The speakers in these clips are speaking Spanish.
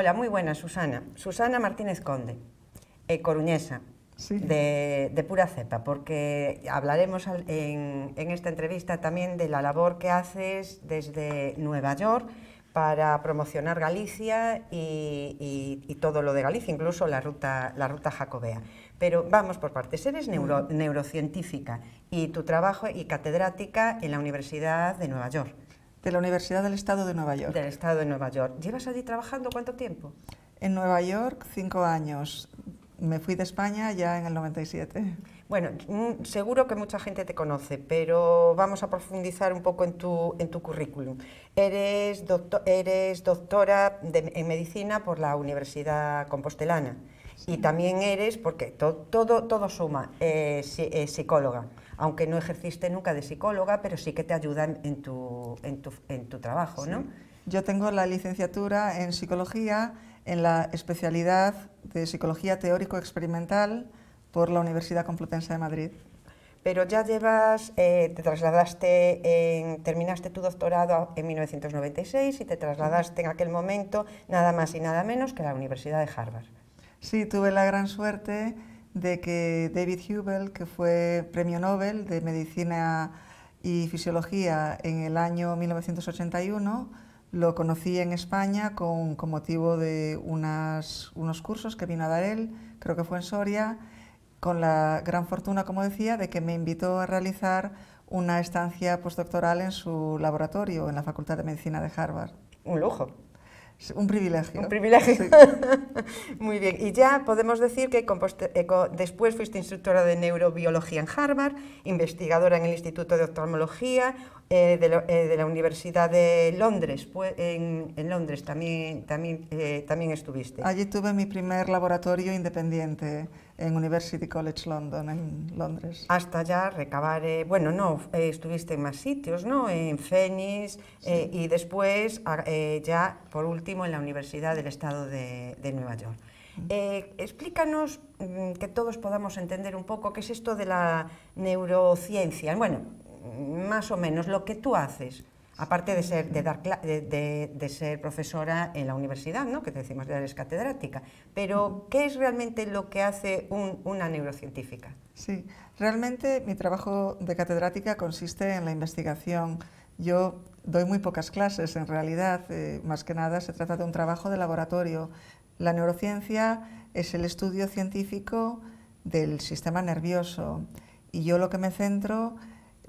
Hola, muy buenas, Susana. Susana Martínez Conde, eh, coruñesa, sí. de, de, pura cepa, porque hablaremos en, en esta entrevista también de la labor que haces desde Nueva York para promocionar Galicia y, y, y, todo lo de Galicia, incluso la ruta, la ruta jacobea. Pero vamos por partes. Eres neuro, neurocientífica y tu trabajo y catedrática en la Universidad de Nueva York. De la Universidad del Estado de Nueva York. Del Estado de Nueva York. ¿Llevas allí trabajando cuánto tiempo? En Nueva York, cinco años. Me fui de España ya en el 97. Bueno, mm, seguro que mucha gente te conoce, pero vamos a profundizar un poco en tu, en tu currículum. Eres, doctor, eres doctora de, en medicina por la Universidad Compostelana sí. y también eres, porque to, todo, todo suma, eh, eh, psicóloga aunque no ejerciste nunca de psicóloga, pero sí que te ayuda en tu, en tu, en tu trabajo, sí. ¿no? Yo tengo la licenciatura en psicología en la especialidad de psicología teórico-experimental por la Universidad Complutense de Madrid. Pero ya llevas, eh, te trasladaste, en, terminaste tu doctorado en 1996 y te trasladaste en aquel momento nada más y nada menos que a la Universidad de Harvard. Sí, tuve la gran suerte de que David Hubel, que fue premio Nobel de Medicina y Fisiología en el año 1981, lo conocí en España con, motivo de unos cursos que vino a dar él, creo que fue en Soria, con la gran fortuna, como decía, de que me invitó a realizar una estancia postdoctoral en su laboratorio, en la Facultad de Medicina de Harvard. Un lujo. Un privilegio. Un privilegio. Sí. Muy bien. Y ya podemos decir que eh, después fuiste instructora de neurobiología en Harvard, investigadora en el Instituto de Oftalmología eh, de, lo, eh, de, la Universidad de Londres. Pues en, en, Londres también, también, eh, también estuviste. Allí tuve mi primer laboratorio independiente en University College London, en Londres. Hasta ya recabar, eh, bueno, no, eh, estuviste en más sitios, ¿no? En Phoenix sí. eh, y después ya, por último, en la Universidad del Estado de, de Nueva York. Explícanos mm, que todos podamos entender un poco qué es esto de la neurociencia. Bueno, más o menos lo que tú haces aparte de ser, de, dar, de, ser profesora en la universidad, ¿no? que decimos que eres catedrática, pero ¿qué es realmente lo que hace un, una neurocientífica? Sí, realmente mi trabajo de catedrática consiste en la investigación. Yo doy muy pocas clases, en realidad, eh, más que nada se trata de un trabajo de laboratorio. La neurociencia es el estudio científico del sistema nervioso y yo lo que me centro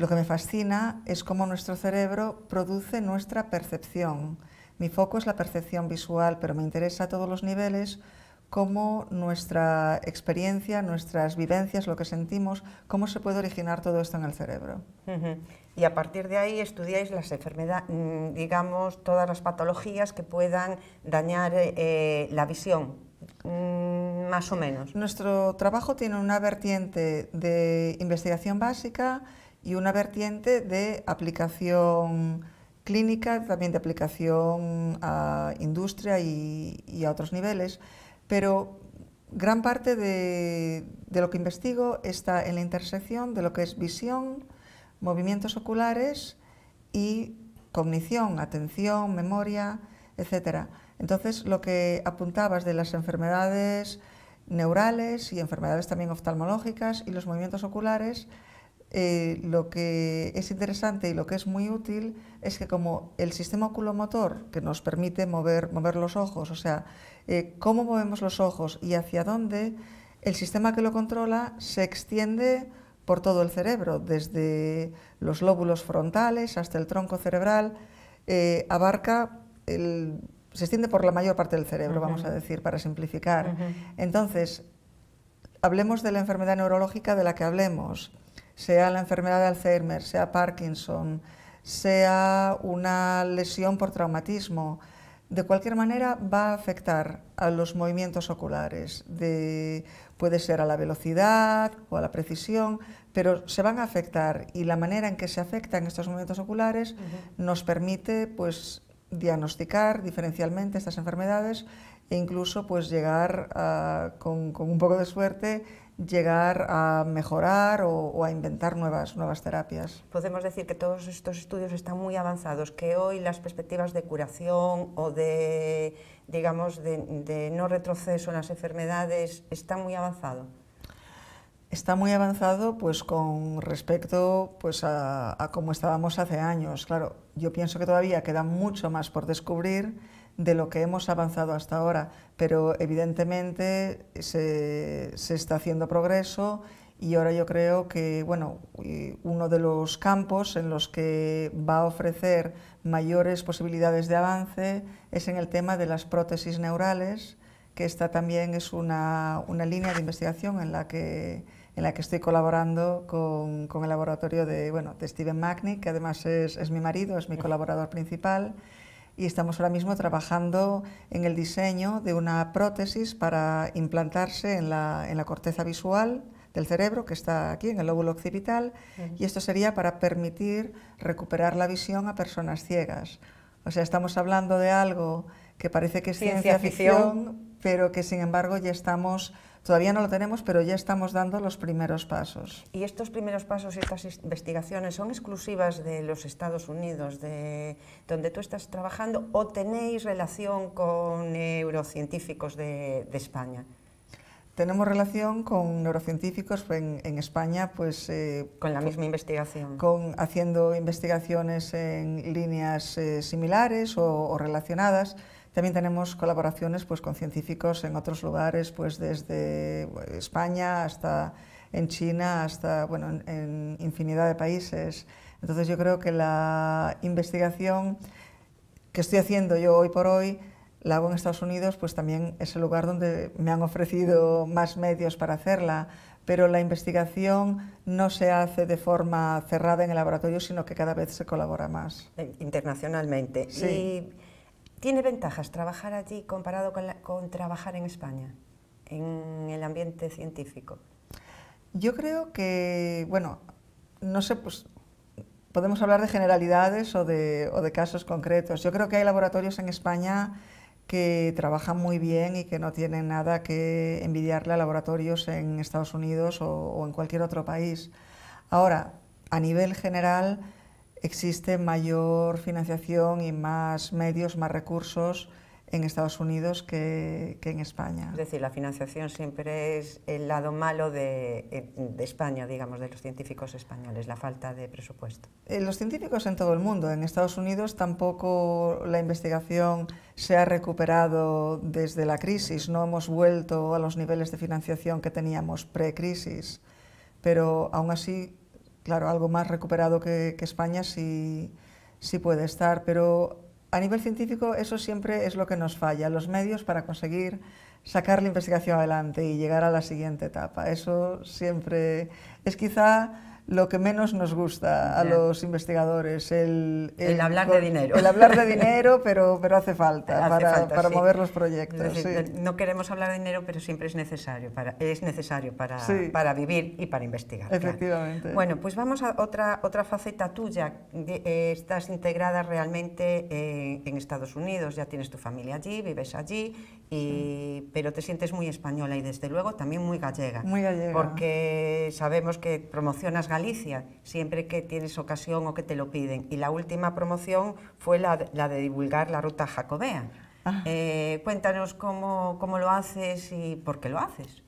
lo que me fascina es cómo nuestro cerebro produce nuestra percepción. Mi foco es la percepción visual, pero me interesa a todos los niveles cómo nuestra experiencia, nuestras vivencias, lo que sentimos, cómo se puede originar todo esto en el cerebro. Uh -huh. Y a partir de ahí estudiáis las enfermedades, mm, digamos, todas las patologías que puedan dañar eh, la visión, mm, más o menos. Nuestro trabajo tiene una vertiente de investigación básica, y una vertiente de aplicación clínica, también de aplicación a industria y, a otros niveles, pero gran parte de, de, lo que investigo está en la intersección de lo que es visión, movimientos oculares y cognición, atención, memoria, etc. Entonces, lo que apuntabas de las enfermedades neurales y enfermedades también oftalmológicas y los movimientos oculares, eh, lo que es interesante y lo que es muy útil es que como el sistema oculomotor que nos permite mover, mover los ojos, o sea, eh, cómo movemos los ojos y hacia dónde, el sistema que lo controla se extiende por todo el cerebro, desde los lóbulos frontales hasta el tronco cerebral, eh, abarca, el, se extiende por la mayor parte del cerebro, uh -huh. vamos a decir, para simplificar. Uh -huh. Entonces, hablemos de la enfermedad neurológica de la que hablemos sea la enfermedad de Alzheimer, sea Parkinson, sea una lesión por traumatismo, de cualquier manera va a afectar a los movimientos oculares, de, puede ser a la velocidad o a la precisión, pero se van a afectar y la manera en que se afectan estos movimientos oculares uh -huh. nos permite pues, diagnosticar diferencialmente estas enfermedades e incluso pues, llegar a, con, con un poco de suerte llegar a mejorar o, o, a inventar nuevas, nuevas terapias. Podemos decir que todos estos estudios están muy avanzados, que hoy las perspectivas de curación o de, digamos, de, de no retroceso en las enfermedades están muy avanzados. Está muy avanzado pues con respecto pues a, a cómo estábamos hace años. Claro, yo pienso que todavía queda mucho más por descubrir de lo que hemos avanzado hasta ahora, pero evidentemente se, se está haciendo progreso y ahora yo creo que bueno, uno de los campos en los que va a ofrecer mayores posibilidades de avance es en el tema de las prótesis neurales, que esta también es una, una línea de investigación en la que en la que estoy colaborando con, con el laboratorio de, bueno, de Steven Magni, que además es, es mi marido, es mi colaborador principal, y estamos ahora mismo trabajando en el diseño de una prótesis para implantarse en la, en la corteza visual del cerebro, que está aquí en el lóbulo occipital, uh -huh. y esto sería para permitir recuperar la visión a personas ciegas. O sea, estamos hablando de algo que parece que es ciencia, ciencia ficción, ficción, pero que sin embargo ya estamos Todavía no lo tenemos, pero ya estamos dando los primeros pasos. ¿Y estos primeros pasos y estas investigaciones son exclusivas de los Estados Unidos, de donde tú estás trabajando, o tenéis relación con neurocientíficos de, de España? Tenemos relación con neurocientíficos en, en España, pues... Eh, con la misma investigación. Con, haciendo investigaciones en líneas eh, similares o, o relacionadas, también tenemos colaboraciones pues, con científicos en otros lugares, pues desde España hasta en China, hasta bueno, en, en infinidad de países. Entonces yo creo que la investigación que estoy haciendo yo hoy por hoy la hago en Estados Unidos, pues también es el lugar donde me han ofrecido más medios para hacerla, pero la investigación no se hace de forma cerrada en el laboratorio, sino que cada vez se colabora más. Internacionalmente. Sí. Y ¿Tiene ventajas trabajar allí comparado con, trabajar en España, en el ambiente científico? Yo creo que, bueno, no sé, pues podemos hablar de generalidades o de, casos concretos. Yo creo que hay laboratorios en España que trabajan muy bien y que no tienen nada que envidiarle a laboratorios en Estados Unidos o en cualquier otro país. Ahora, a nivel general, existe mayor financiación y más medios, más recursos en Estados Unidos que, que, en España. Es decir, la financiación siempre es el lado malo de, de, España, digamos, de los científicos españoles, la falta de presupuesto. Eh, los científicos en todo el mundo. En Estados Unidos tampoco la investigación se ha recuperado desde la crisis. No hemos vuelto a los niveles de financiación que teníamos pre-crisis. Pero aún así claro, algo más recuperado que, España sí, sí puede estar, pero a nivel científico eso siempre es lo que nos falla, los medios para conseguir sacar la investigación adelante y llegar a la siguiente etapa. Eso siempre es quizá lo que menos nos gusta a los investigadores, el, el, el hablar de dinero. El hablar de dinero, pero, pero hace falta, hace para, falta, para sí. mover los proyectos. Decir, sí. No queremos hablar de dinero, pero siempre es necesario para, es necesario para, sí. para vivir y para investigar. Efectivamente. Claro. Bueno, pues vamos a otra, otra faceta tuya. Eh, estás integrada realmente eh, en Estados Unidos, ya tienes tu familia allí, vives allí, y, pero te sientes muy española y desde luego también muy gallega. Muy gallega. Porque sabemos que promocionas Galicia siempre que tienes ocasión o que te lo piden. Y la última promoción fue la, la de divulgar la ruta jacobea. Ah. Eh, cuéntanos cómo, cómo, lo haces y por qué lo haces.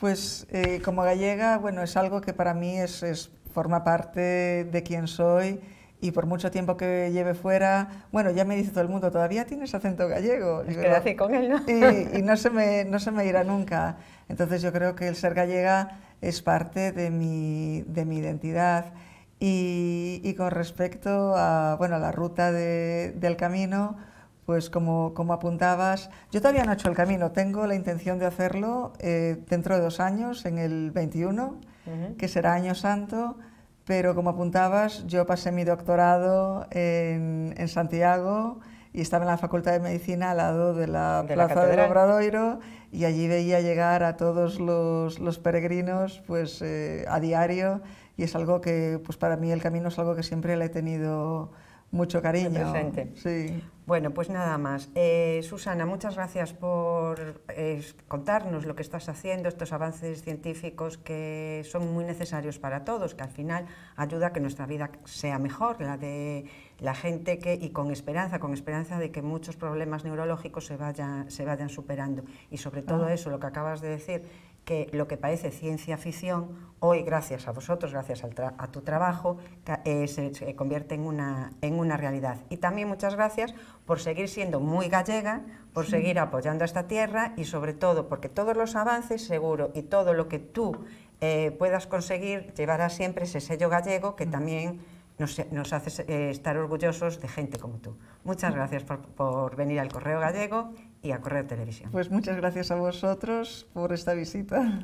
Pues eh, como gallega, bueno, es algo que para mí es, es, forma parte de quien soy y por mucho tiempo que lleve fuera, bueno, ya me dice todo el mundo, todavía tienes acento gallego. Es que nací con él, ¿no? Y, y, no, se me, no se me irá nunca. Entonces yo creo que el ser gallega es parte de mi, de mi identidad. Y, y, con respecto a, bueno, a la ruta de, del camino, pues como, como, apuntabas, yo todavía no he hecho el camino, tengo la intención de hacerlo eh, dentro de dos años, en el 21, uh -huh. que será Año Santo, pero como apuntabas, yo pasé mi doctorado en, en Santiago y estaba en la Facultad de Medicina al lado de la de Plaza la del Obradoiro y allí veía llegar a todos los, los peregrinos pues, eh, a diario y es algo que pues para mí el camino es algo que siempre le he tenido mucho cariño. presente. Sí. Bueno, pues nada más. Eh, Susana, muchas gracias por eh, contarnos lo que estás haciendo, estos avances científicos que son muy necesarios para todos, que al final ayuda a que nuestra vida sea mejor, la de la gente que, y con esperanza, con esperanza de que muchos problemas neurológicos se vayan, se vayan superando. Y sobre todo Ah. eso, lo que acabas de decir, que lo que parece ciencia ficción, hoy gracias a vosotros, gracias al tra- a tu trabajo, eh, se, se convierte en una, en una realidad. Y también muchas gracias por seguir siendo muy gallega, por seguir apoyando a esta tierra y sobre todo porque todos los avances, seguro, y todo lo que tú eh, puedas conseguir, llevará siempre ese sello gallego que también nos, nos hace eh, estar orgullosos de gente como tú. Muchas gracias por, por venir al Correo Gallego y a Correo Televisión. Pues muchas gracias a vosotros por esta visita.